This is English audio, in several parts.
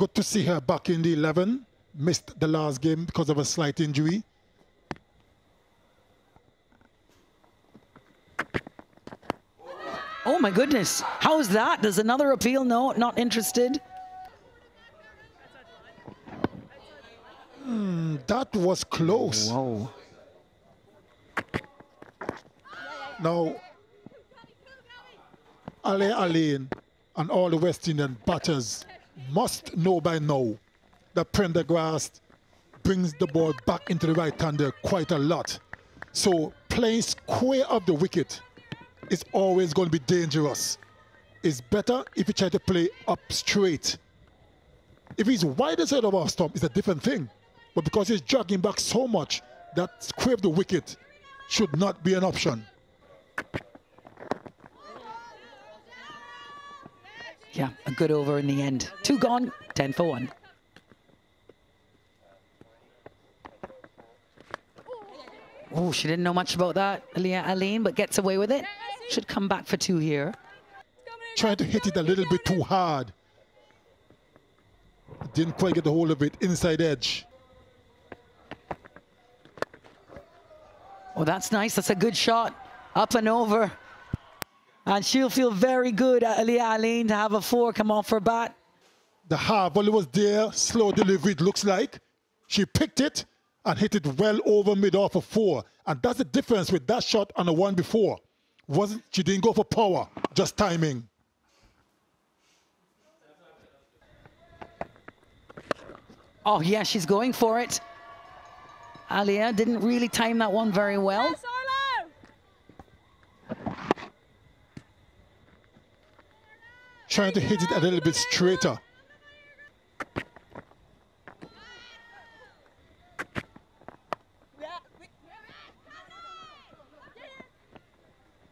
Good to see her back in the 11. Missed the last game because of a slight injury. Oh my goodness. How's that? There's another appeal? No, not interested. Hmm, that was close. Whoa. Now, Ale Alleyne and all the West Indian batters must know by now that Prendergast brings the ball back into the right hander quite a lot. So playing square of the wicket is always going to be dangerous. It's better if you try to play up straight. If he's wide side of our stump, it's a different thing. But because he's jogging back so much, that square of the wicket should not be an option. Yeah, a good over in the end. Two gone, 10 for one. Oh, she didn't know much about that, Aaliyah Alleyne, but gets away with it. Should come back for two here. Trying to hit it a little bit too hard. Didn't quite get the hold of it, inside edge. Oh, that's nice. That's a good shot. Up and over. And she'll feel very good, Aaliyah Alleyne, to have a four come off her bat. The half volley was there, slow delivery, it looks like. She picked it and hit it well over mid off a four. And that's the difference with that shot and the one before. Wasn't she didn't go for power, just timing. Oh yeah, she's going for it. Aliyah didn't really time that one very well. Trying to hit it a little bit straighter.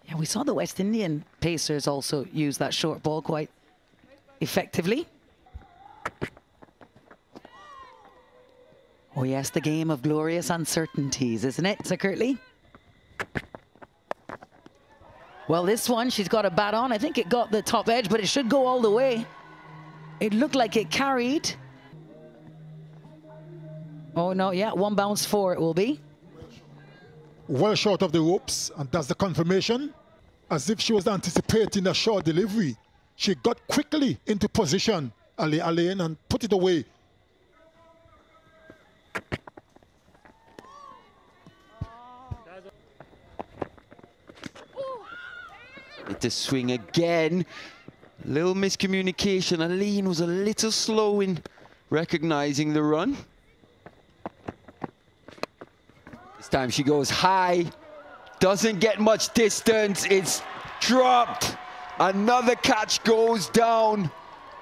Yeah, we saw the West Indian Pacers also use that short ball quite effectively. Oh yes, the game of glorious uncertainties, isn't it, Sir Kirtley? Well, this one, she's got a bat on. I think it got the top edge, but it should go all the way. It looked like it carried. Oh, no, yeah, one bounce four it will be. Well short of the ropes, and that's the confirmation. As if she was anticipating a short delivery. She got quickly into position, Ali Alleyne, and put it away. To swing again. Little miscommunication. Alleyne was a little slow in recognizing the run. This time she goes high. Doesn't get much distance. It's dropped. Another catch goes down.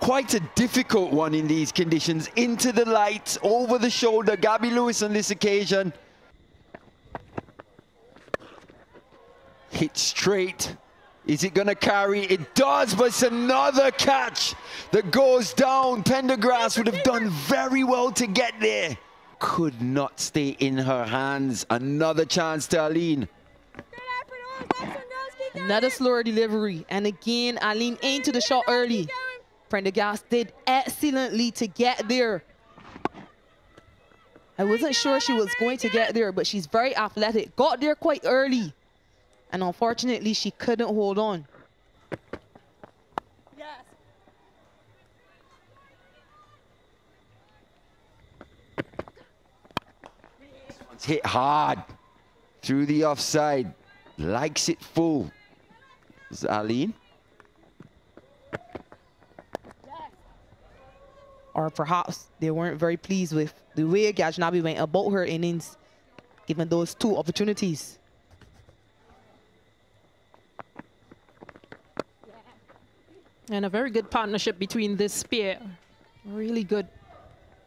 Quite a difficult one in these conditions. Into the light, over the shoulder. Gabby Lewis on this occasion. Hit straight. Is it going to carry? It does, but it's another catch that goes down. Prendergast would have done very well to get there. Could not stay in her hands. Another chance to Alleyne. Another slower delivery. And again, Alleyne aimed to the shot early. Prendergast did excellently to get there. I wasn't sure she was going to get there, but she's very athletic. Got there quite early. And unfortunately, she couldn't hold on. Yes. It's hit hard through the offside. Likes it full. Is Alleyne? Or perhaps they weren't very pleased with the way Gajnabi went about her innings, given those two opportunities. And a very good partnership between this pair. Really good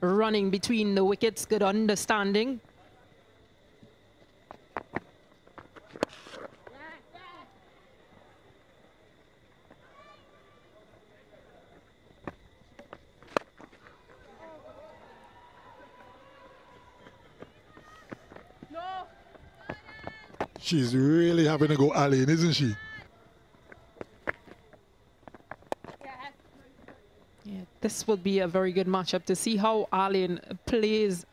running between the wickets, good understanding. She's really having to go Alleyne, isn't she? This will be a very good matchup to see how Arlene plays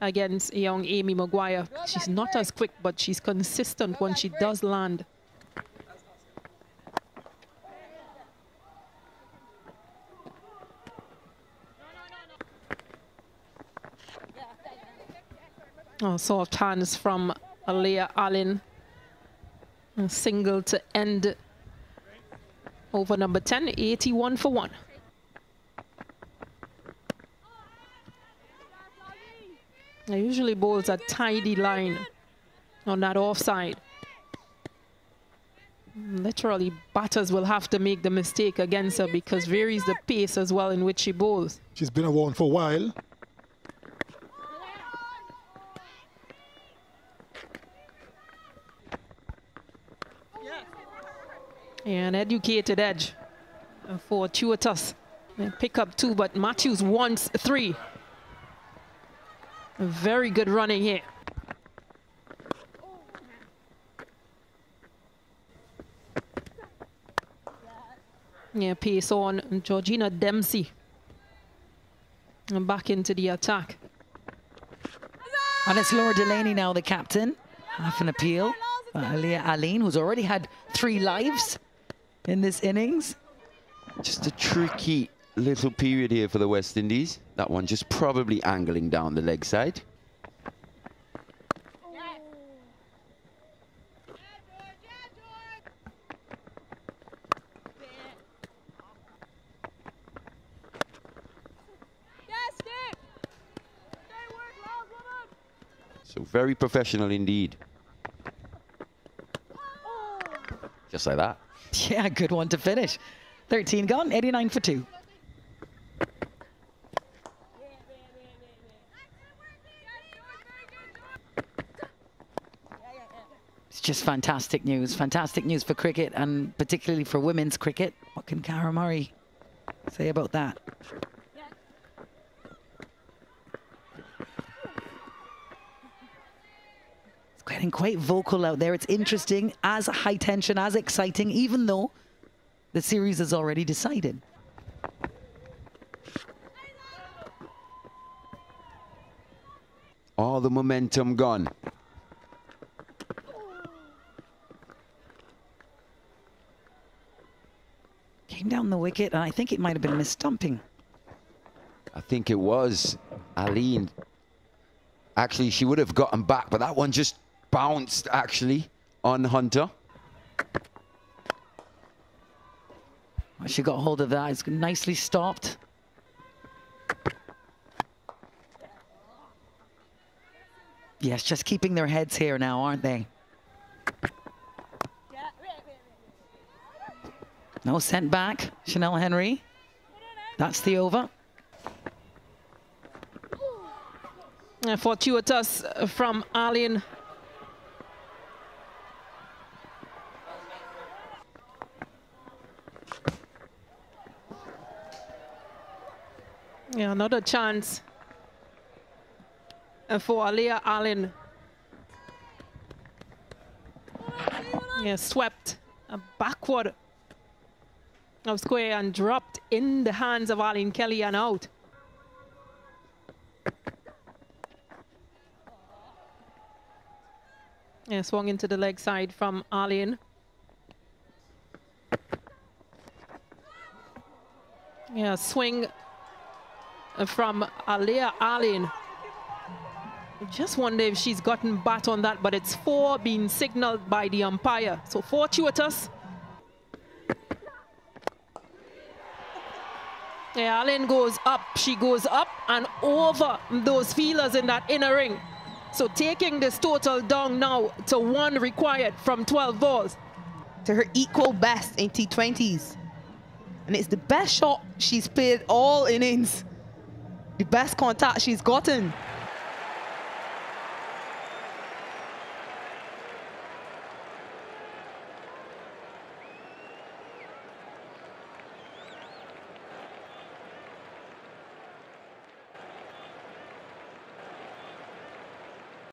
against young Amy Maguire. She's not as quick, but she's consistent when she does land. Oh, soft hands from Aaliyah Alleyne. A single to end over number 10, 81 for 1. I usually bowls a tidy line on that offside. Literally, batters will have to make the mistake against her because varies the pace as well in which she bowls. She's been around for a while. An educated edge for Tuitas. Pick up two, but Matthews wants three. Very good running here. Yeah, pace on Georgina Dempsey. And back into the attack. And it's Laura Delaney now, the captain. Half an appeal. Uh, Aaliyah Alleyne, who's already had three lives in this innings. Just a tricky little period here for the West Indies. That one just probably angling down the leg side. So very professional indeed. Just like that. Yeah, good one to finish. 13 gone, 89 for two. It's just fantastic news. Fantastic news for cricket and particularly for women's cricket. What can Cara Murray say about that? It's getting quite vocal out there. It's interesting, as high tension, as exciting, even though the series is already decided. All the momentum gone. Came down the wicket, and I think it might have been a misstumping. I think it was Alleyne. Actually, she would have gotten back, but that one just bounced, actually, on Hunter. She got hold of that. It's nicely stopped. Yes, just keeping their heads here now, aren't they? No, sent back. Chinelle Henry. That's the over. Fortuitous from Alleyne. Yeah, another chance for Aaliyah Alleyne. Yeah, swept backward of square and dropped in the hands of Arlene Kelly and out. Yeah, swung into the leg side from Arlene. Yeah, swing from Aaliyah Alleyne. Just wonder if she's gotten bat on that, but it's four being signaled by the umpire. So fortuitous. Yeah, Alleyne goes up. She goes up and over those feelers in that inner ring. So taking this total down now to one required from 12 balls. To her equal best in T20s. And it's the best shot she's played all innings. The best contact she's gotten.